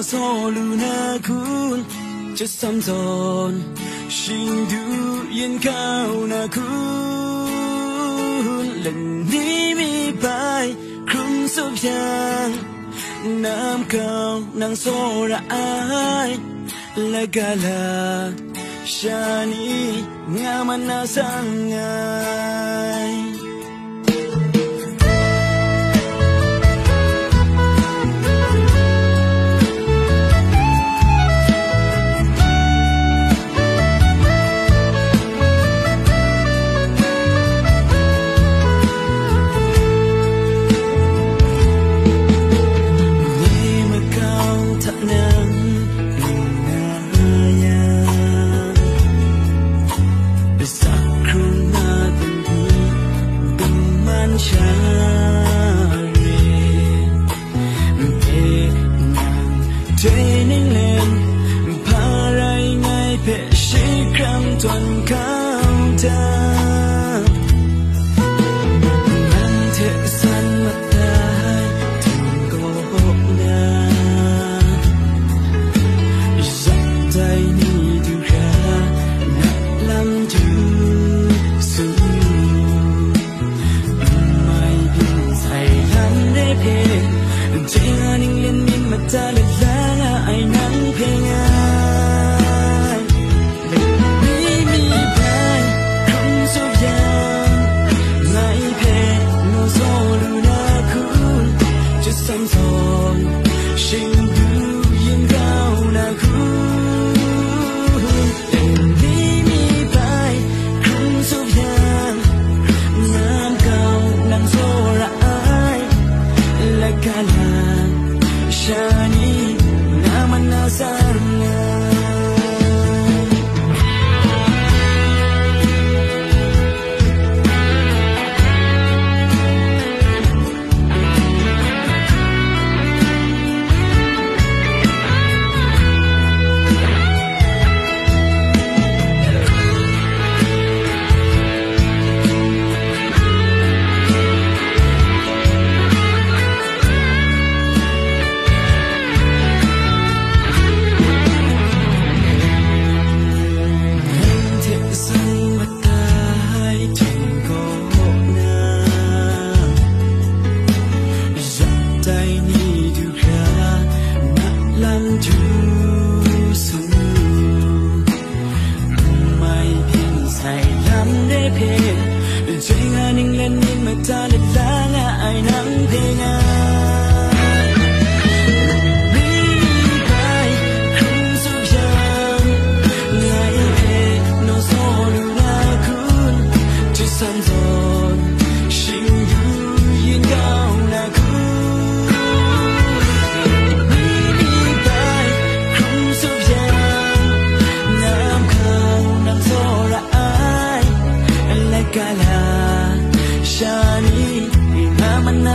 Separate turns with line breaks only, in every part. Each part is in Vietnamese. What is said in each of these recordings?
のソルナ君จะซ้ำซ้อนชิงดูยันข้าวนาคุณและนี้มีไปคลุมสุขยังน้ำเก่านางโซระอายและกาลาชานีงามันนาสังงา tuần cao ta mang thế gian mặt ta thành có hộp na giấc tay như đưa ra nặng darling.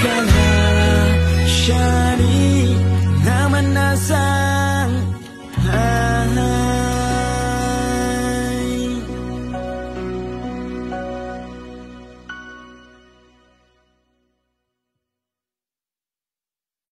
Kala syari Nama nasang.